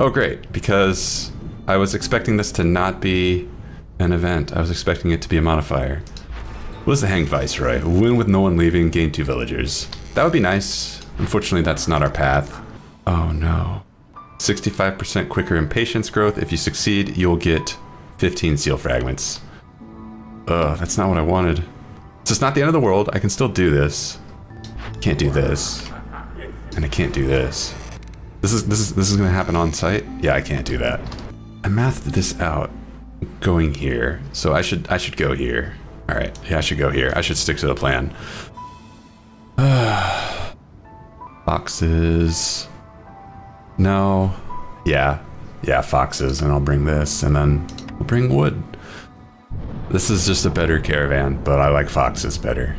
Oh, great, because I was expecting this to not be an event. I was expecting it to be a modifier. What is the Hanged Viceroy? Win with no one leaving, gain two villagers. That would be nice. Unfortunately, that's not our path. Oh no. 65% quicker impatience growth. If you succeed, you'll get 15 seal fragments. Ugh, that's not what I wanted. So it's not the end of the world. I can still do this. Can't do this. And I can't do this. This is this is this is gonna happen on site? Yeah, I can't do that. I mathed this out going here. So I should I should go here. Alright, yeah, I should go here. I should stick to the plan. Boxes. No. Yeah. Yeah, foxes, and I'll bring this, and then we'll bring wood. This is just a better caravan, but I like foxes better.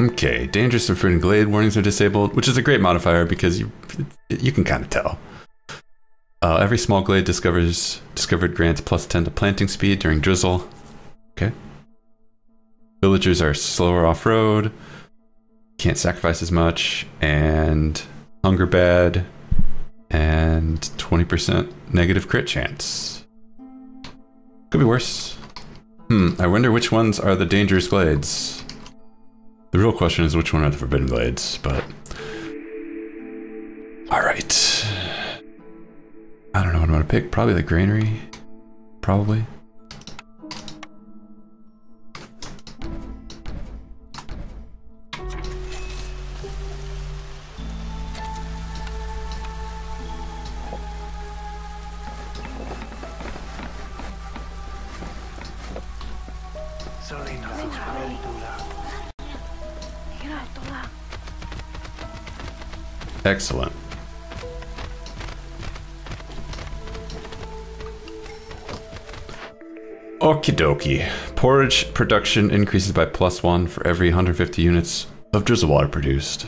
Okay, dangerous and fruit and glade warnings are disabled, which is a great modifier because you you can kind of tell. Uh, every small glade discovers discovered grants plus 10 to planting speed during drizzle. Okay. Villagers are slower off-road, can't sacrifice as much, and hunger bad, and 20% negative crit chance. Could be worse. Hmm, I wonder which ones are the dangerous glades. The real question is which one are the forbidden glades, but... Alright. I don't know what I'm gonna pick. Probably the granary. Probably. Excellent. Okie dokie. Porridge production increases by plus one for every 150 units of drizzle water produced.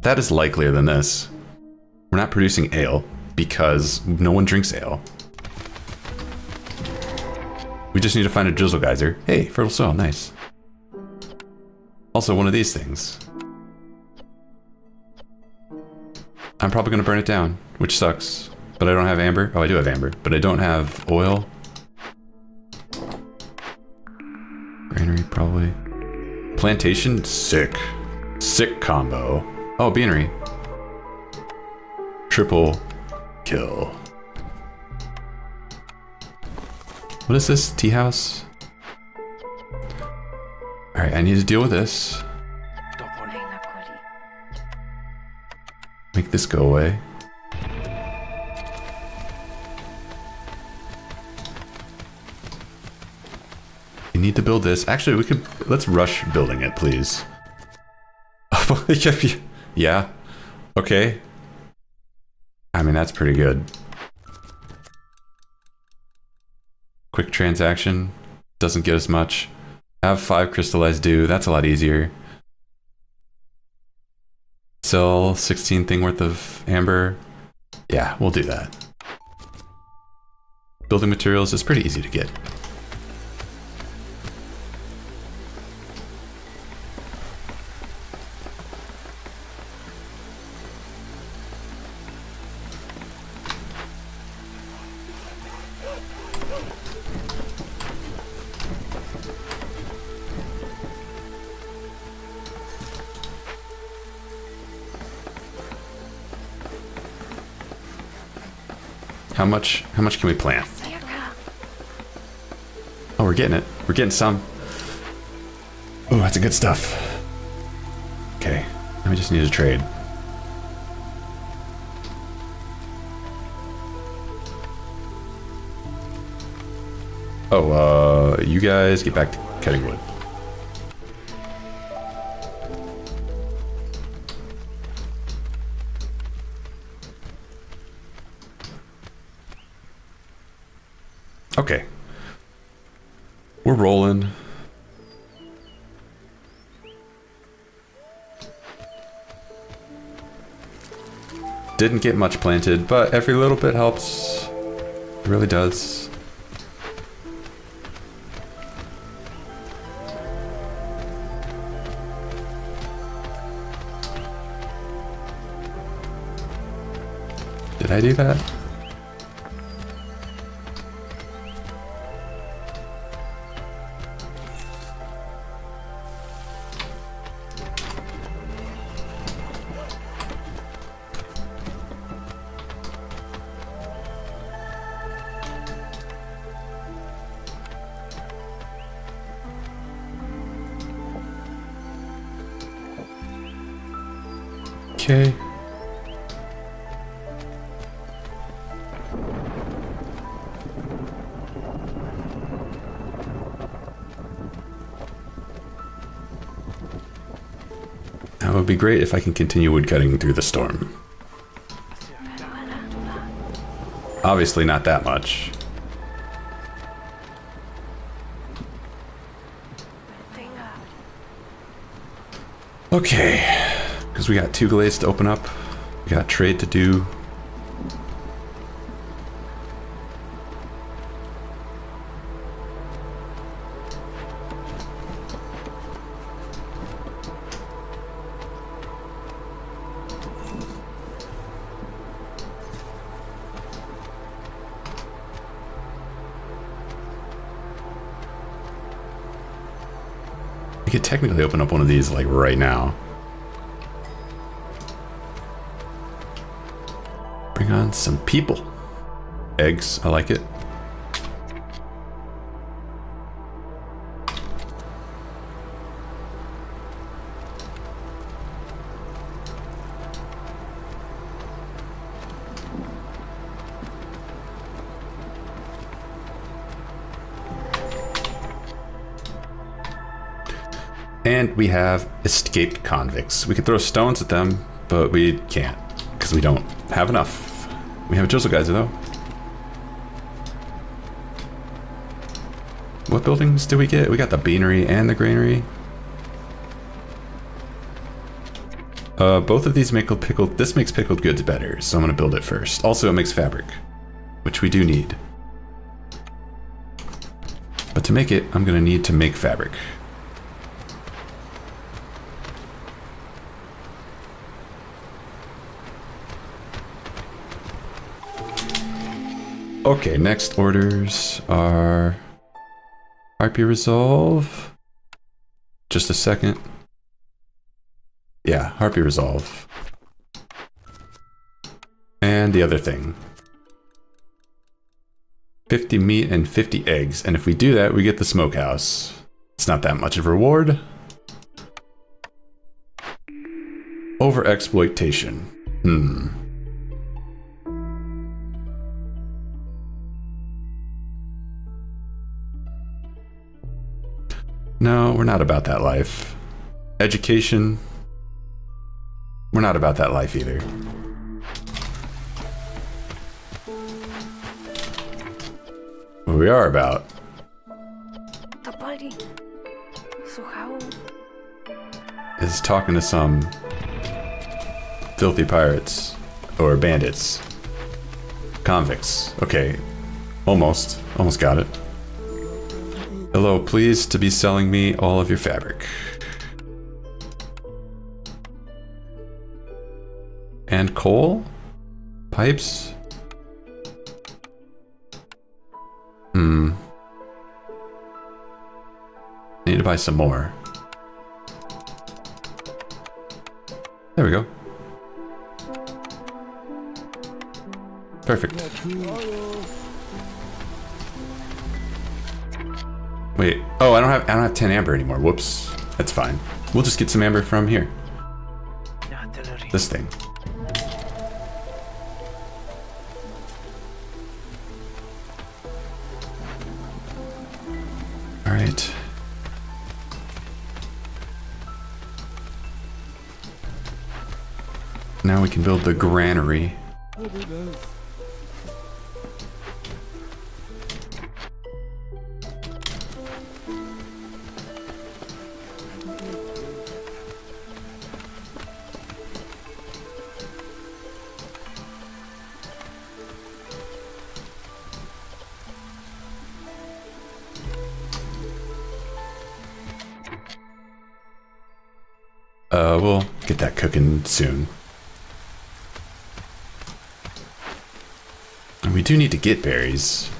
That is likelier than this. We're not producing ale because no one drinks ale. We just need to find a drizzle geyser. Hey, fertile soil, nice. Also, one of these things. I'm probably going to burn it down, which sucks. But I don't have amber. Oh, I do have amber, but I don't have oil. Probably. Plantation? Sick. Sick combo. Oh, beanery. Triple kill. What is this? Tea house? Alright, I need to deal with this. Make this go away. Need to build this. Actually, we could... Let's rush building it, please. yeah. Okay. I mean, that's pretty good. Quick transaction. Doesn't get us much. Have five crystallized dew. That's a lot easier. Sell 16 thing worth of amber. Yeah, we'll do that. Building materials is pretty easy to get. How much how much can we plant? Oh, we're getting it. We're getting some. Oh, that's a good stuff. Okay, now we just need to trade. Oh, uh, you guys get back to cutting wood. Okay. We're rolling. Didn't get much planted, but every little bit helps. It really does. Did I do that? Would be great if I can continue woodcutting through the storm. Obviously not that much. Okay, because we got two glades to open up. We got trade to do. Could technically open up one of these like right now. Bring on some people. Eggs, I like it. We have escaped convicts. We could throw stones at them, but we can't because we don't have enough. We have a Drizzle Geyser though. What buildings did we get? We got the beanery and the granary. Uh, both of these make pickled. This makes pickled goods better, so I'm gonna build it first. Also, it makes fabric, which we do need. But to make it, I'm gonna need to make fabric. Okay, next orders are Harpy Resolve. Just a second. Yeah, Harpy Resolve. And the other thing. 50 meat and 50 eggs. And if we do that, we get the smokehouse. It's not that much of a reward. Over exploitation. Hmm. No, we're not about that life. Education. We're not about that life either. What we are about. Tapari. So how? Is talking to some filthy pirates or bandits. Convicts. Okay. Almost. Almost got it. Hello, please to be selling me all of your fabric. And coal? Pipes? Hmm. Need to buy some more. There we go. Perfect. Wait. Oh, I don't have I don't have 10 amber anymore. Whoops. That's fine. We'll just get some amber from here. This thing. All right. Now we can build the granary. Uh, we'll get that cooking soon. And we do need to get berries.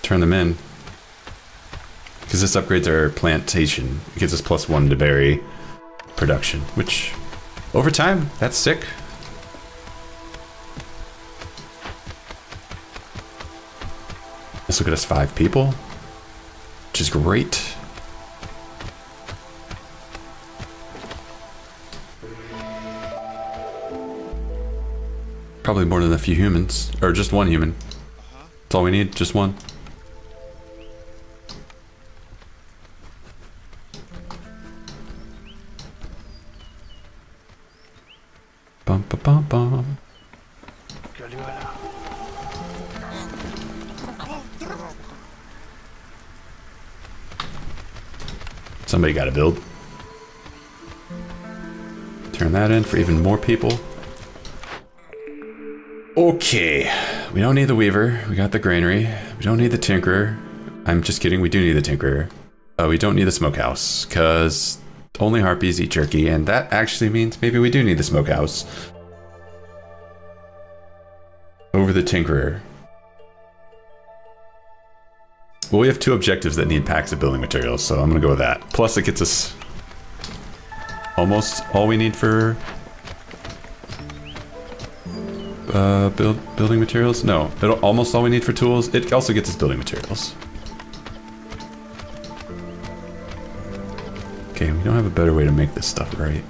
Turn them in. Because this upgrades our plantation. It gives us plus one to berry production, which over time, that's sick. This will get us five people, which is great. Probably more than a few humans. Or just one human. Uh-huh. That's all we need, just one. Bum ba bum bum. Somebody got to build. Turn that in for even more people. Okay, we don't need the weaver. We got the granary. We don't need the tinkerer. I'm just kidding. We do need the tinkerer. Uh, we don't need the smokehouse because only harpies eat jerky, and that actually means maybe we do need the smokehouse over the tinkerer. Well, we have two objectives that need packs of building materials, so I'm gonna go with that. Plus, it gets us almost all we need for uh, build building materials. No, it'll, almost all we need for tools. It also gets us building materials. Okay, we don't have a better way to make this stuff right.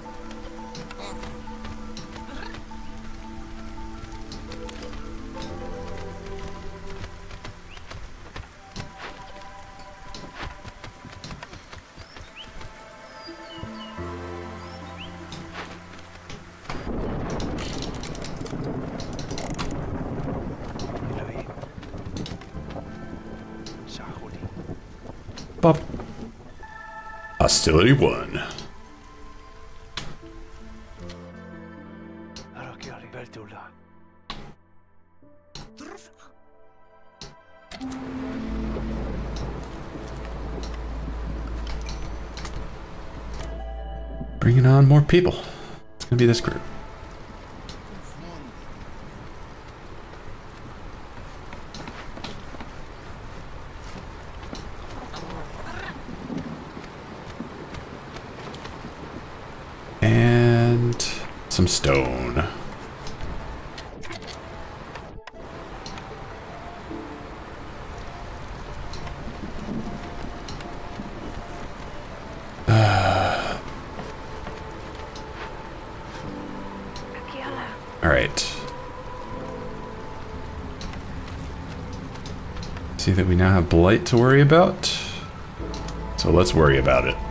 More people. It's gonna be this group. And some stone. That we now have blight to worry about. So let's worry about it.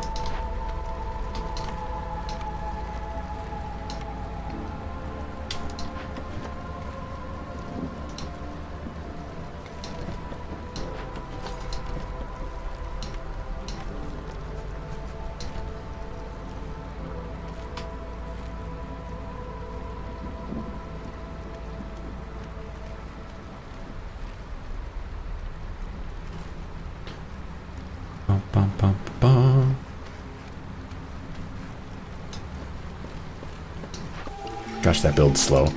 Gosh, that build's slow.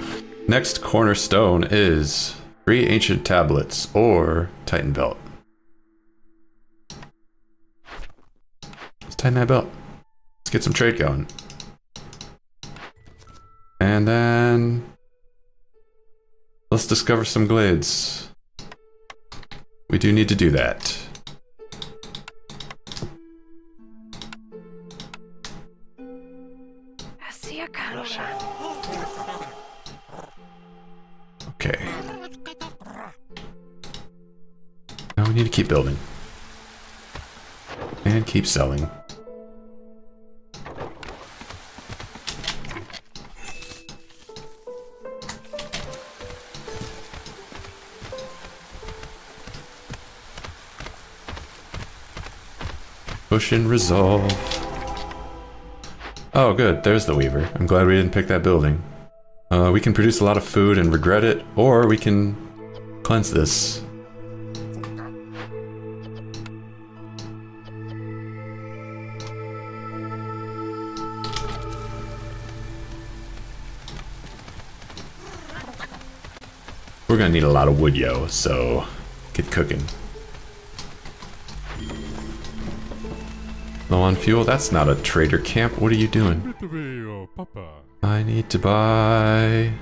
Next cornerstone is three ancient tablets or Titan belt. Let's tighten that belt. Let's get some trade going. And then let's discover some glades. We do need to do that. Selling. Push and resolve. Oh, good. There's the Weaver. I'm glad we didn't pick that building. Uh, we can produce a lot of food and regret it, or we can cleanse this. We're gonna need a lot of wood, yo, so get cooking. Low on fuel? That's not a trader camp. What are you doing? I need to buy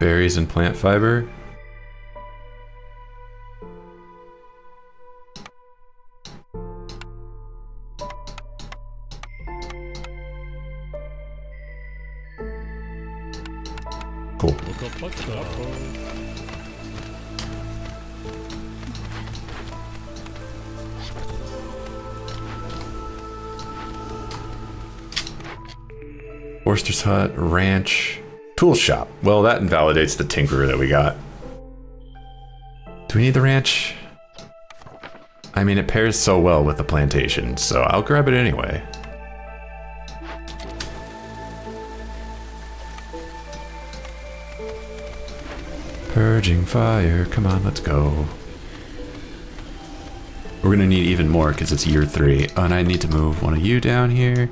berries and plant fiber. Cool. Forester's Hut, Ranch, Tool Shop. Well, that invalidates the Tinkerer that we got. Do we need the ranch? I mean, it pairs so well with the plantation, so I'll grab it anyway. Purging fire, come on, let's go. We're gonna need even more because it's year three. Oh, and I need to move one of you down here.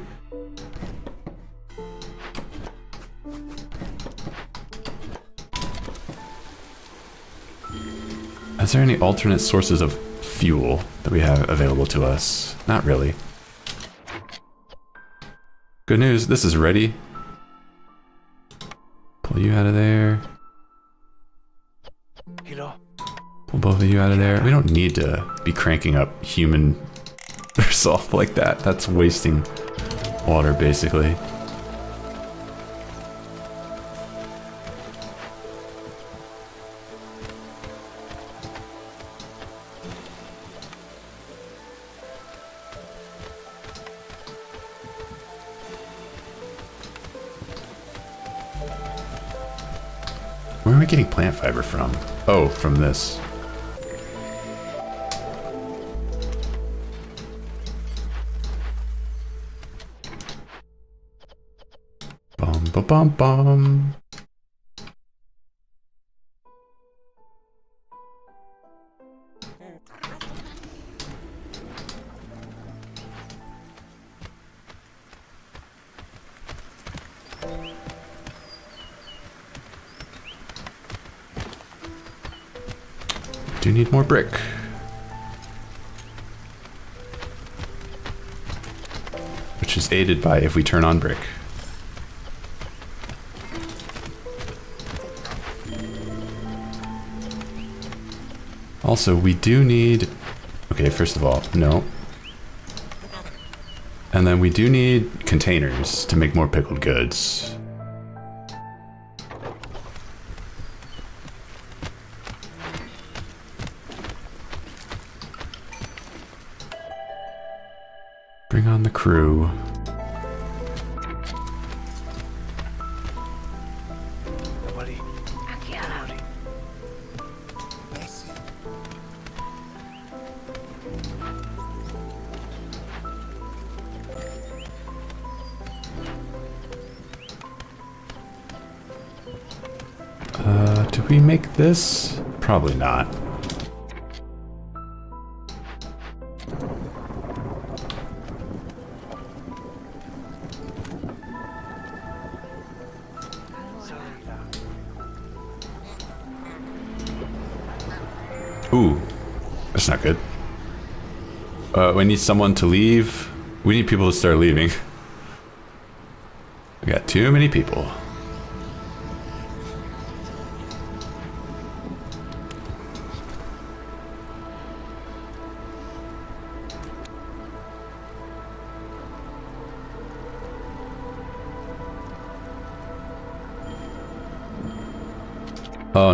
Is there any alternate sources of fuel that we have available to us? Not really. Good news, this is ready. Pull you out of there. Pull both of you out of there. We don't need to be cranking up human salt like that. That's wasting water, basically. Where are we getting plant fiber from? Oh, from this. Bum bum. Do need more brick. Which is aided by if we turn on brick. Also, we do need... Okay, first of all, no. And then we do need containers to make more pickled goods. Bring on the crew. This? Probably not. Ooh, that's not good. Uh, we need someone to leave. We need people to start leaving. We got too many people.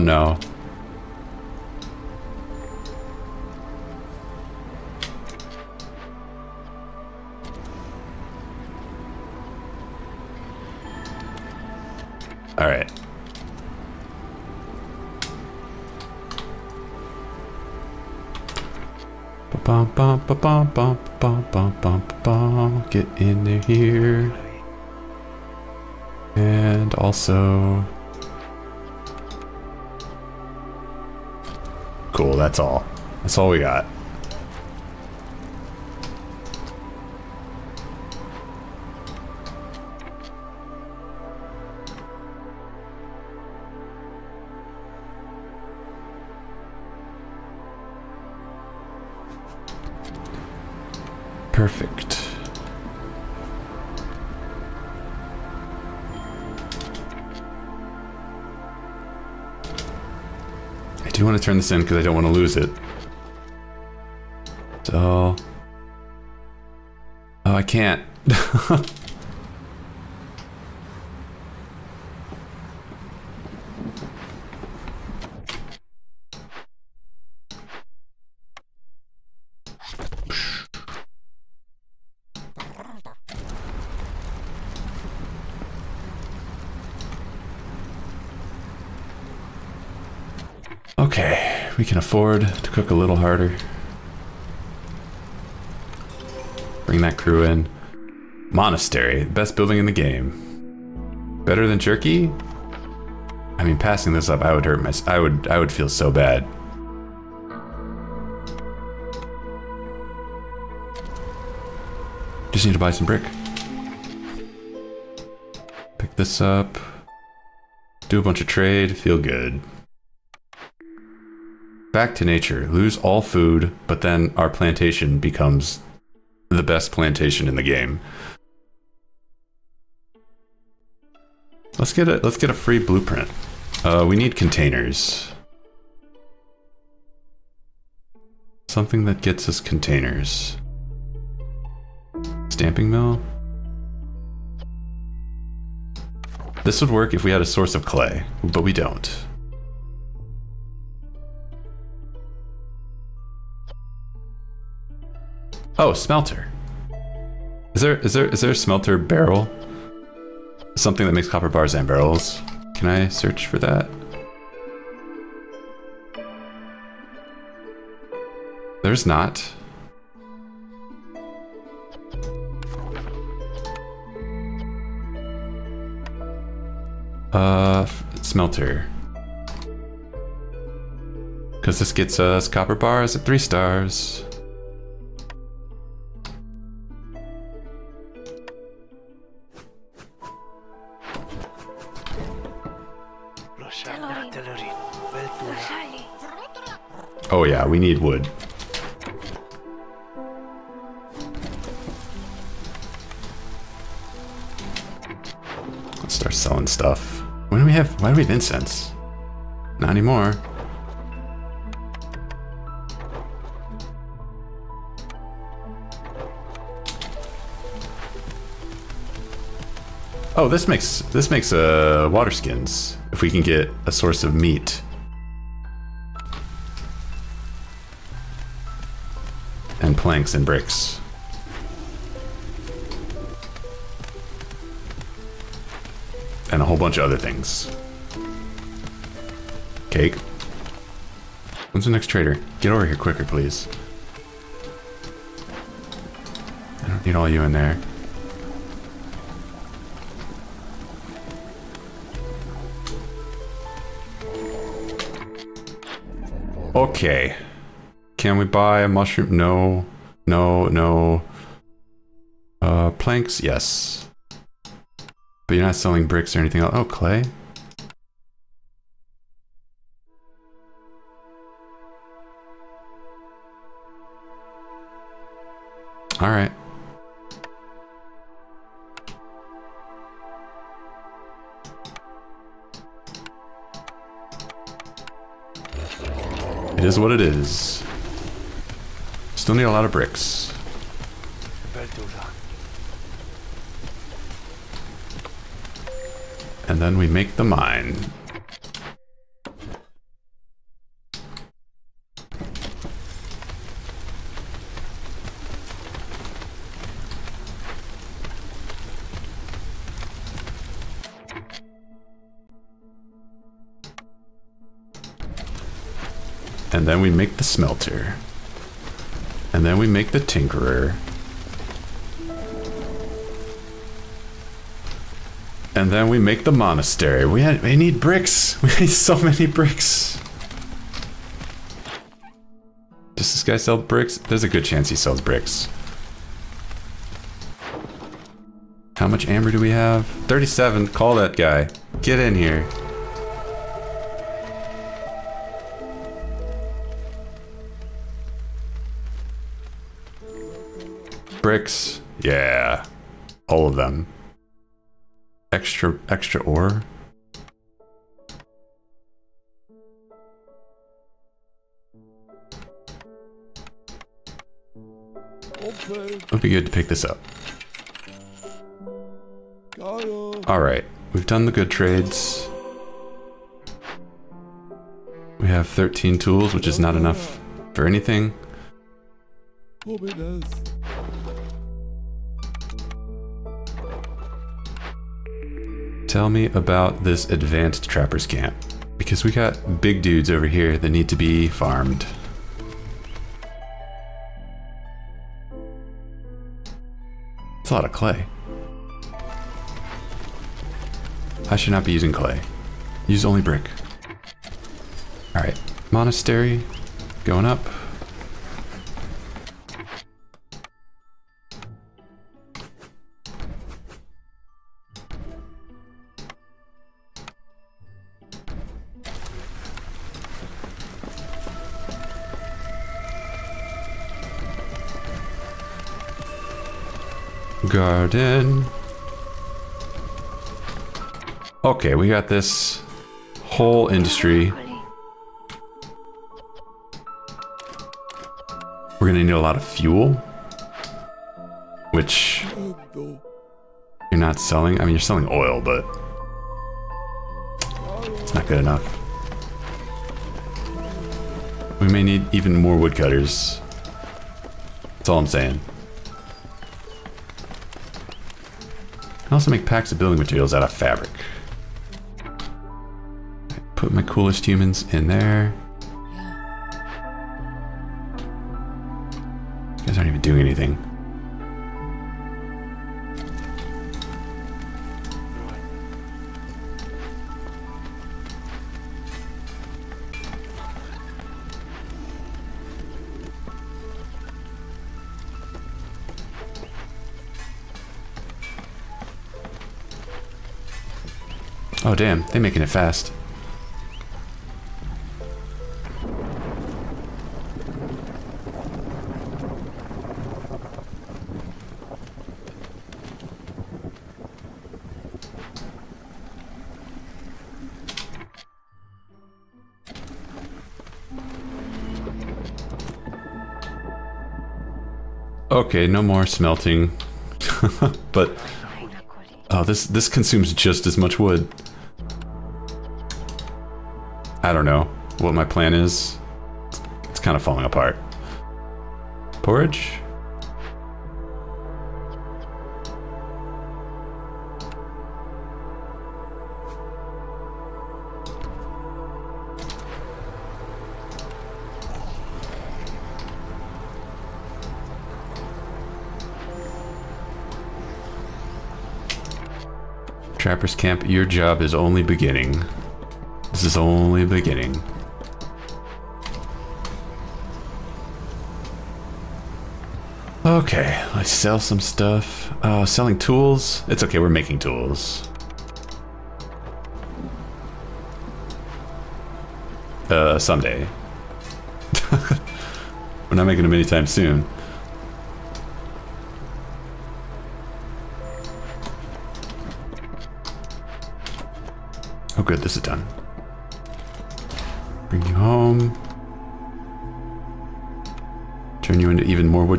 Oh, no. All right. Get in there here. And also... Cool, that's all. That's all we got. To turn this in because I don't want to lose it. So... Oh, I can't. Okay, we can afford to cook a little harder. Bring that crew in. Monastery, best building in the game. Better than Jerky? I mean, passing this up, I would hurt my. I would. I would feel so bad. Just need to buy some brick. Pick this up. Do a bunch of trade. Feel good. Back to nature. Lose all food, but then our plantation becomes the best plantation in the game. Let's get a let's get a free blueprint. Uh, we need containers. Something that gets us containers. Stamping mill. This would work if we had a source of clay, but we don't. Oh, smelter. Is there is there is there a smelter barrel? Something that makes copper bars and barrels. Can I search for that? There's not. Uh, smelter. Because this gets us copper bars at three stars. Oh yeah, we need wood. Let's start selling stuff. When do we have, why do we have incense? Not anymore. Oh, this makes, this makes, uh, water skins. If we can get a source of meat. And planks and bricks. And a whole bunch of other things. Cake. When's the next trader? Get over here quicker, please. I don't need all you in there. Okay. Can we buy a mushroom? No. No, no. Uh, planks? Yes. But you're not selling bricks or anything else. Oh, clay? Alright. It is what it is. Still need a lot of bricks. And then we make the mine. And then we make the smelter. And then we make the tinkerer. And then we make the monastery. We, had, we need bricks. We need so many bricks. Does this guy sell bricks? There's a good chance he sells bricks. How much amber do we have? 37. Call that guy. Get in here. Bricks. Yeah. All of them. Extra extra ore. It would be good to pick this up. Alright, we've done the good trades. We have 13 tools, which is not enough for anything. Tell me about this advanced trapper's camp. Because we got big dudes over here that need to be farmed. It's a lot of clay. I should not be using clay. Use only brick. Alright, monastery, going up. Garden. Okay, we got this whole industry. We're gonna need a lot of fuel. Which you're not selling. I mean, you're selling oil, but it's not good enough. We may need even more woodcutters. That's all I'm saying. Also make packs of building materials out of fabric. Put my coolest humans in there. Oh damn, They're making it fast. Okay, no more smelting. but oh, this this consumes just as much wood. I don't know what my plan is. It's kind of falling apart. Porridge? Trapper's Camp, your job is only beginning. This is only beginning. Okay, let's sell some stuff. Uh, selling tools? It's okay, we're making tools. Uh, someday. we're not making them anytime soon. Oh good, this is done.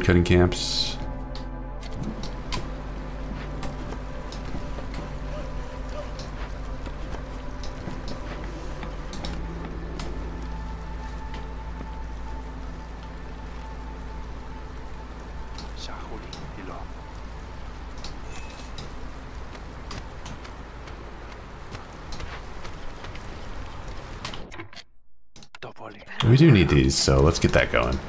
Woodcutting camps. We do need these, so let's get that going.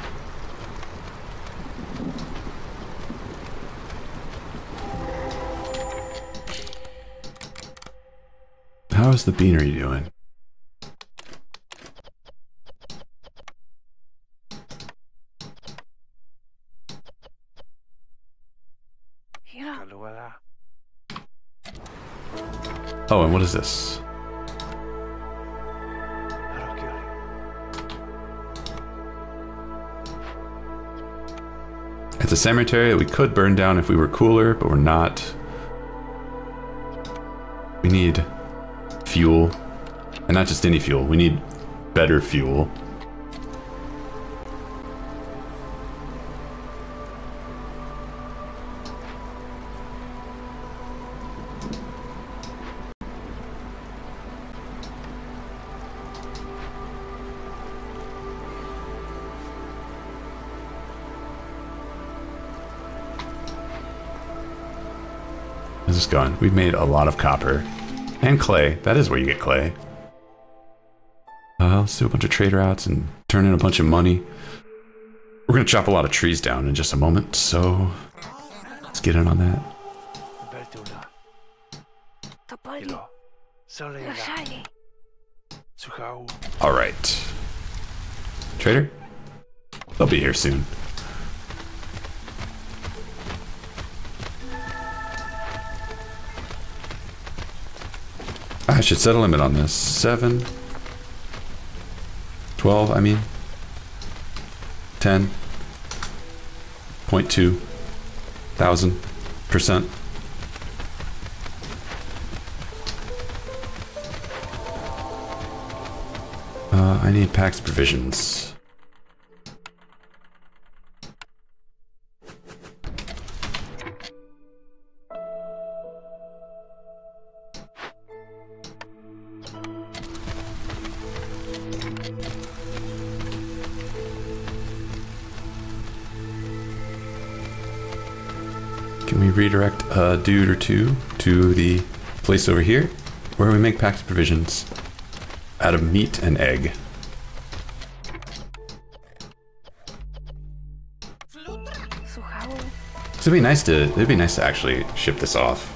How is the beanery doing? Yeah. Oh, and what is this? It's a cemetery that we could burn down if we were cooler, but we're not. We need fuel. And not just any fuel, we need better fuel. This going? We've made a lot of copper. And clay. That is where you get clay. Uh, let's do a bunch of trade routes and turn in a bunch of money. We're gonna chop a lot of trees down in just a moment, so let's get in on that. All right, trader. They'll be here soon. I should set a limit on this. Seven. 12, I mean. 10. 0.2. Thousand percent. Uh, I need Pax provisions. Redirect a dude or two to the place over here where we make Pax provisions out of meat and egg? So it'd be nice to it'd be nice to actually ship this off.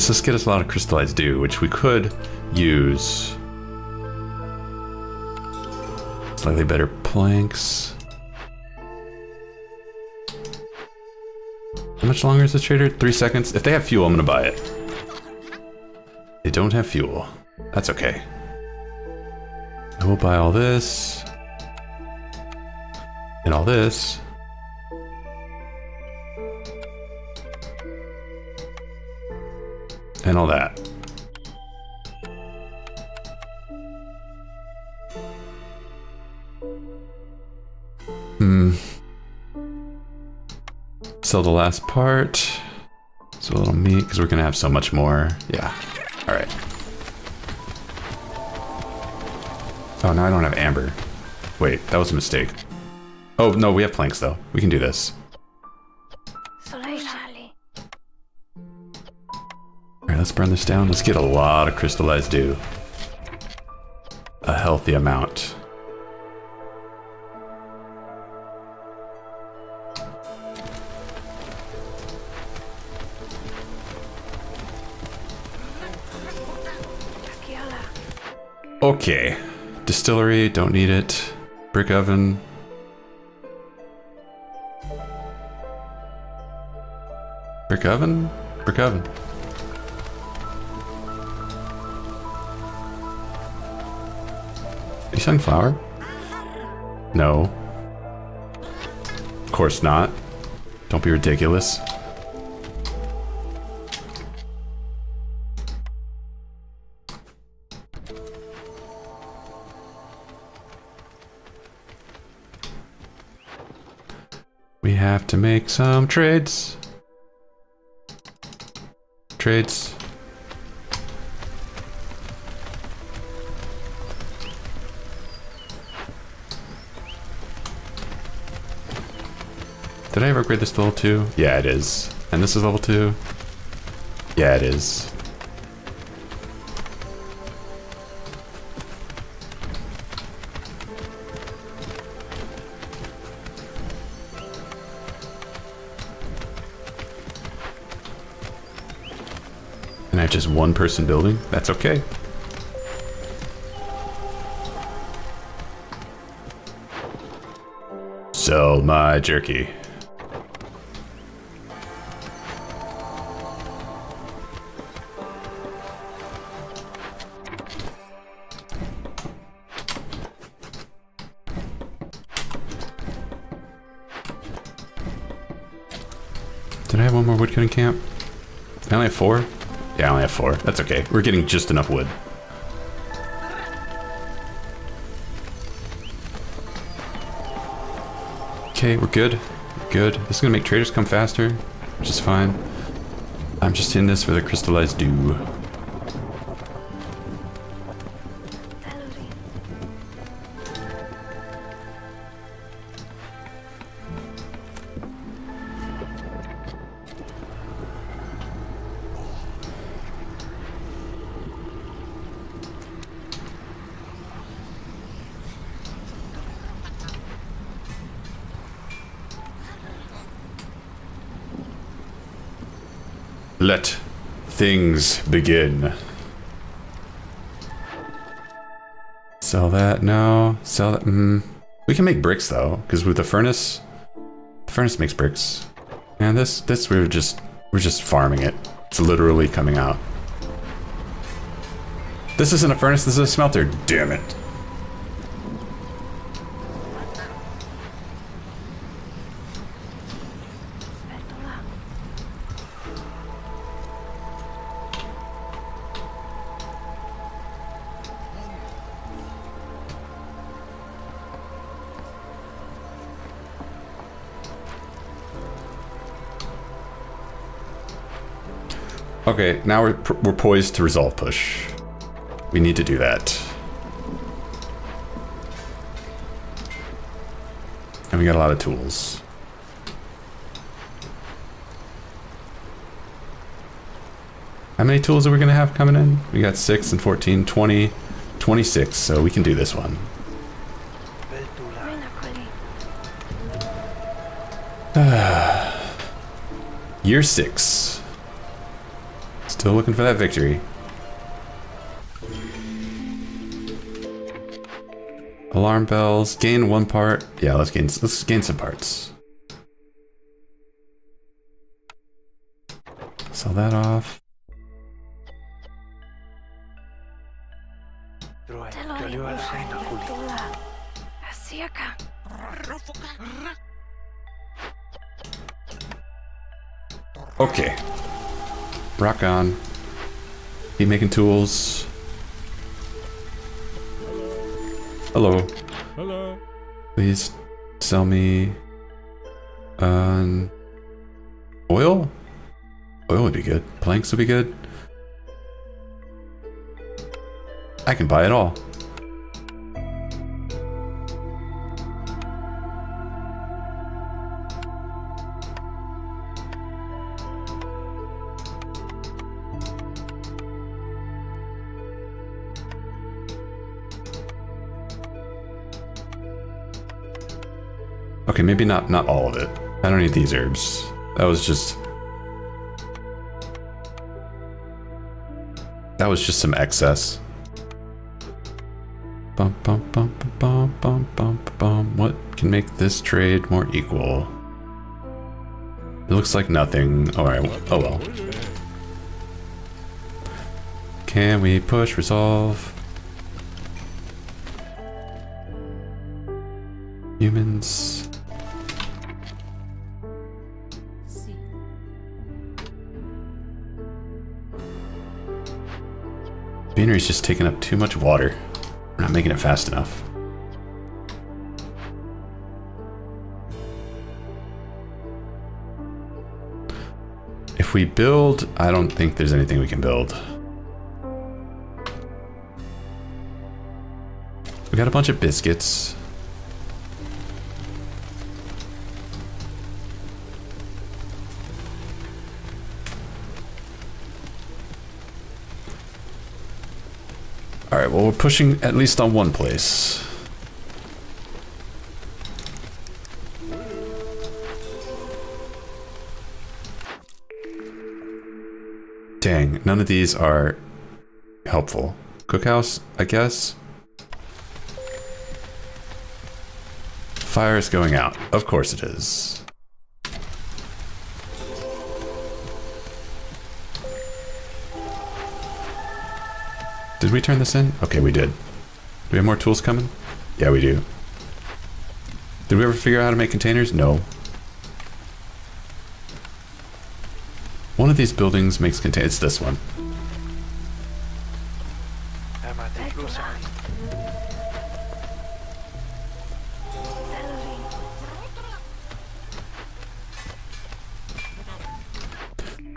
This just get us a lot of crystallized dew, which we could use. Slightly better planks. How much longer is this trader? Three seconds? If they have fuel, I'm gonna buy it. They don't have fuel. That's okay. I will buy all this. And all this. And all that. Hmm. Sell the last part. So a little meat, because we're going to have so much more. Yeah. All right. Oh, now I don't have amber. Wait, that was a mistake. Oh, no, we have planks, though. We can do this. Let's burn this down. Let's get a lot of crystallized dew. A healthy amount. Okay. Distillery, don't need it. Brick oven. Brick oven? Brick oven. Flour? No. Of course not. Don't be ridiculous. We have to make some trades. Trades. Did I ever upgrade this to level 2? Yeah, it is. And this is level 2? Yeah, it is. And I have just one person building? That's okay. Sell my jerky. Camp? I only have four? Yeah, I only have four. That's okay. We're getting just enough wood. Okay, we're good. Good. This is gonna make traders come faster, which is fine. I'm just in this for the crystallized dew. Let things begin. Sell that, no. Sell that, mm. We can make bricks though, because with the furnace, the furnace makes bricks. And this, this we're just, we're just farming it. It's literally coming out. This isn't a furnace, this is a smelter. Damn it. Okay, now we're, we're poised to resolve push. We need to do that. And we got a lot of tools. How many tools are we going to have coming in? We got 6 and 14, 20, 26, so we can do this one. Year 6. Still looking for that victory. Alarm bells. Gain one part. Yeah, let's gain let's gain some parts. Sell that off. Okay. Rock on. Keep making tools. Hello. Hello. Please sell me um oil? Oil would be good. Planks would be good. I can buy it all. Okay, maybe not not all of it. I don't need these herbs. That was just That was just some excess. Bum bum bum bum bum bum bum. What can make this trade more equal? It looks like nothing. Alright, oh well. Can we push resolve? Humans. Beanery's just taking up too much water. We're not making it fast enough. If we build, I don't think there's anything we can build. We got a bunch of biscuits. Alright, well we're pushing at least on one place. Dang, none of these are helpful. Cookhouse, I guess? Fire is going out. Of course it is. we turn this in? Okay, we did. Do we have more tools coming? Yeah, we do. Did we ever figure out how to make containers? No. One of these buildings makes containers. It's this one.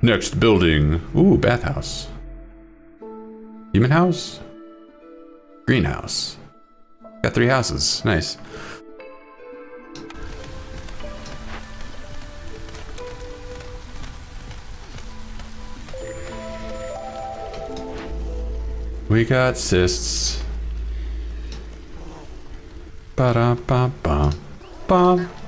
Next building. Ooh, bathhouse. Human house? Greenhouse. Got three houses. Nice. We got cysts. Ba da ba ba.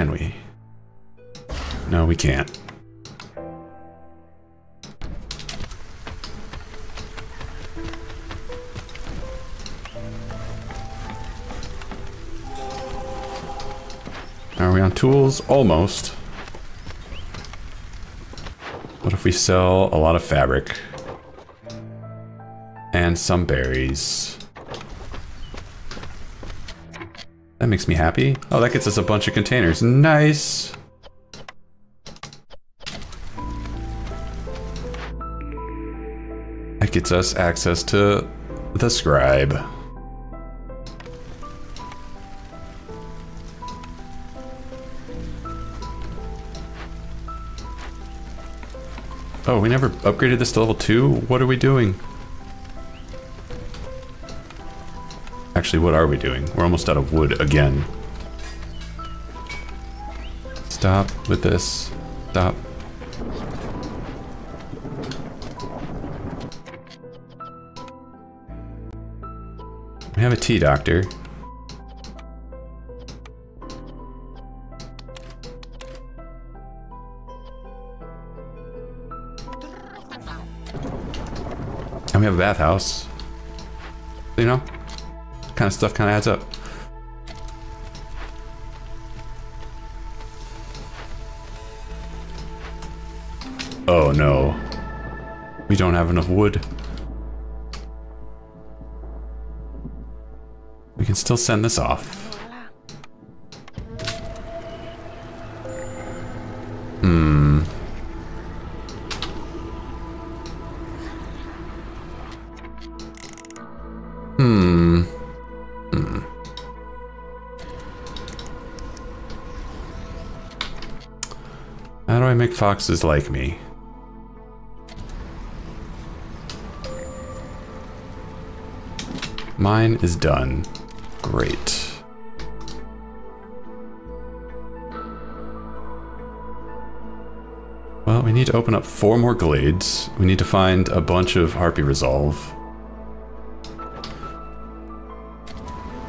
Can we? No, we can't. Are we on tools? Almost. What if we sell a lot of fabric? And some berries. Makes me happy. Oh, that gets us a bunch of containers. Nice! That gets us access to the scribe. Oh, we never upgraded this to level 2? What are we doing? Actually, what are we doing? We're almost out of wood again. Stop with this. Stop. We have a tea doctor. And we have a bathhouse. Kind of stuff kind of adds up. Oh no. We don't have enough wood. We can still send this off. Foxes like me? Mine is done. Great. Well, we need to open up four more glades. We need to find a bunch of Harpy Resolve.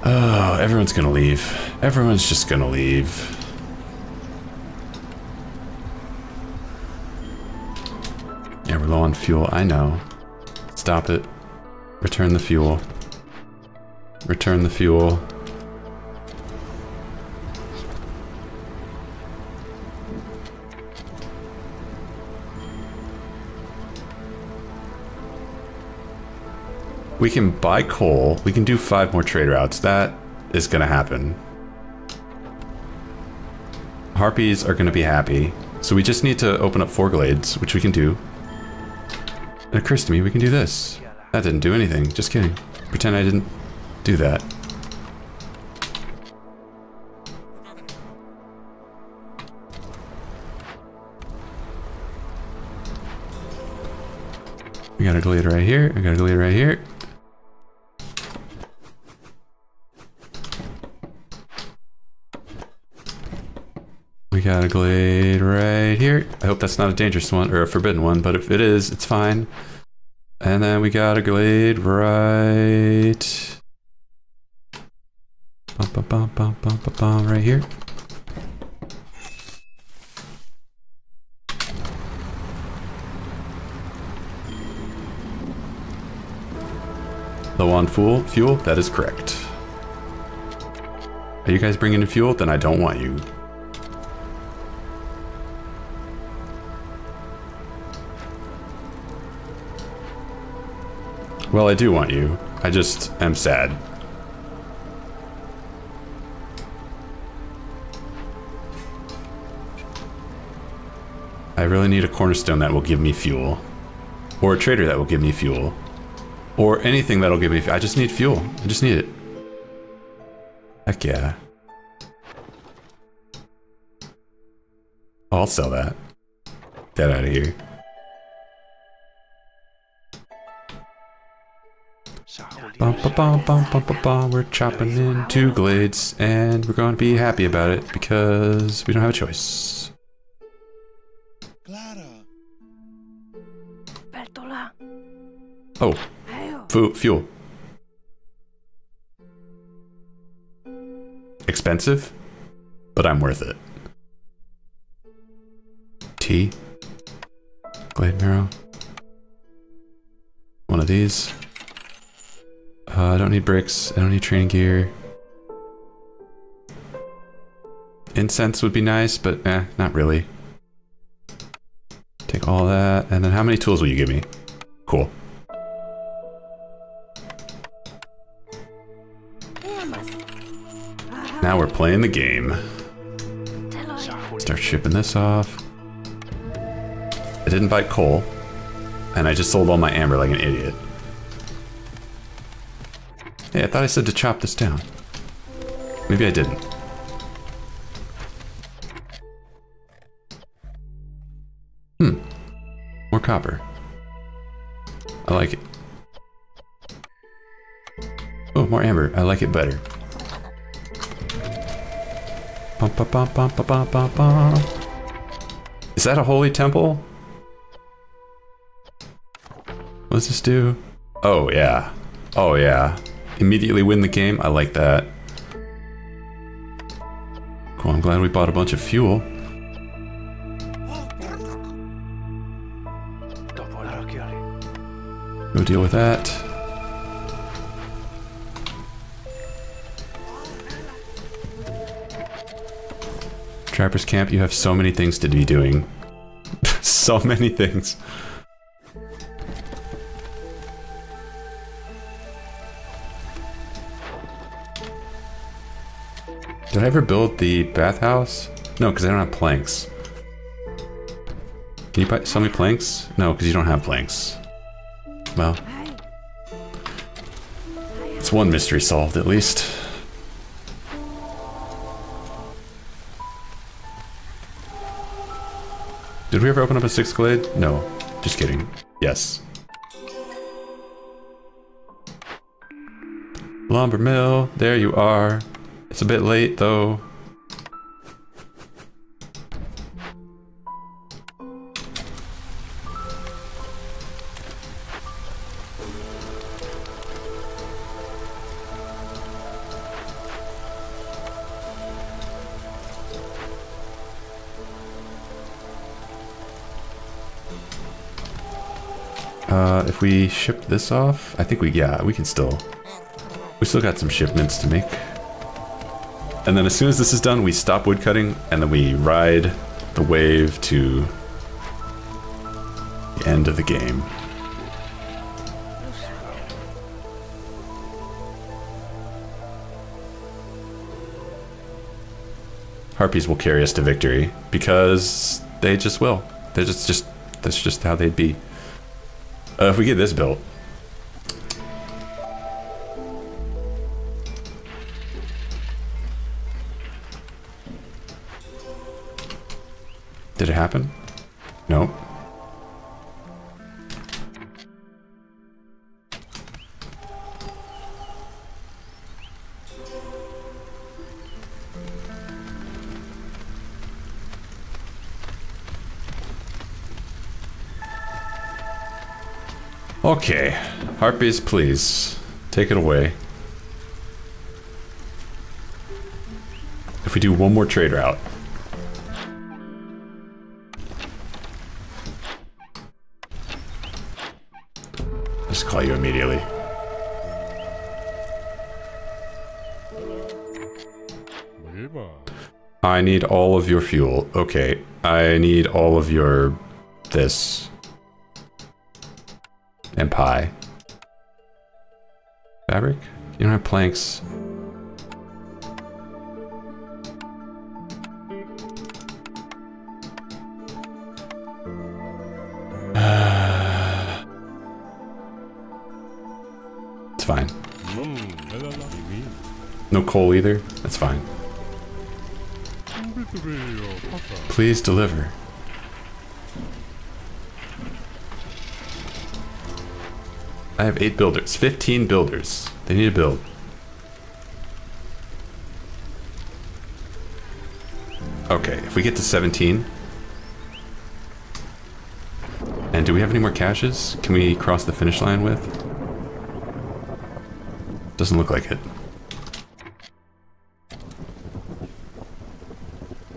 Oh, everyone's gonna leave. Everyone's just gonna leave. Yeah, we're low on fuel. I know. Stop it. Return the fuel. Return the fuel. We can buy coal. We can do five more trade routes. That is going to happen. Harpies are going to be happy. So we just need to open up four glades, which we can do. It occurs to me we can do this. That didn't do anything. Just kidding. Pretend I didn't do that. We got a glade right here. We got a glade right here. We got a glade here. I hope that's not a dangerous one or a forbidden one, but if it is, it's fine. And then we got a glade right... Bum, bum, bum, bum, bum, bum, bum, right here. Low on fuel? Fuel? That is correct. Are you guys bringing in fuel? Then I don't want you. Well, I do want you. I just am sad. I really need a cornerstone that will give me fuel. Or a trader that will give me fuel. Or anything that'll give me I just need fuel. I just need it. Heck yeah. I'll sell that. Get out of here. Bum, ba, bum, bum, bum, bum, bum. We're chopping into glades, and we're going to be happy about it because we don't have a choice. Clara. Bertola. Oh, Ayo. fu fuel. Expensive, but I'm worth it. Tea. Glade marrow. One of these. Uh, I don't need bricks. I don't need training gear. Incense would be nice, but eh, not really. Take all that, and then how many tools will you give me? Cool. Now we're playing the game. Start shipping this off. I didn't buy coal, and I just sold all my amber like an idiot. Hey, I thought I said to chop this down. Maybe I didn't. Hmm. More copper. I like it. Oh, more amber. I like it better. Is that a holy temple? What does this do? Oh, yeah. Oh, yeah. Immediately win the game. I like that. Cool, I'm glad we bought a bunch of fuel. Go deal with that. Trapper's Camp, you have so many things to be doing. so many things. I ever build the bathhouse? No, because I don't have planks. Can you sell me planks? No, because you don't have planks. Well, it's one mystery solved at least. Did we ever open up a sixth glade? No. Just kidding. Yes. Lumber mill, there you are. It's a bit late though. Uh, if we ship this off, I think we, yeah, we can still, we still got some shipments to make. And then as soon as this is done, we stop woodcutting and then we ride the wave to the end of the game. Harpies will carry us to victory because they just will. They're just, just that's just how they'd be. Uh, if we get this built. Happen? No. Okay. Harpies, please. Take it away. If we do one more trade route. I need all of your fuel. Okay, I need all of your this and pie. Fabric? You don't have planks. it's fine. No coal either? That's fine. Please deliver. I have eight builders. 15 builders. They need to build. Okay, if we get to 17. And do we have any more caches? Can we cross the finish line with? Doesn't look like it.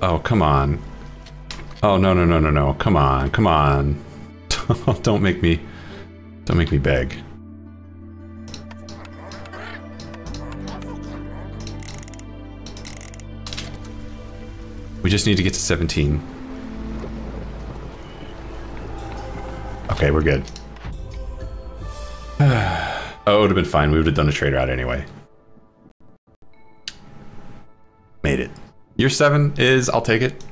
Oh, come on. Oh, no, no, no, no, no. Come on, come on. don't make me... Don't make me beg. We just need to get to 17. Okay, we're good. oh, it would have been fine. We would have done a trade route anyway. Year 7 is... I'll take it.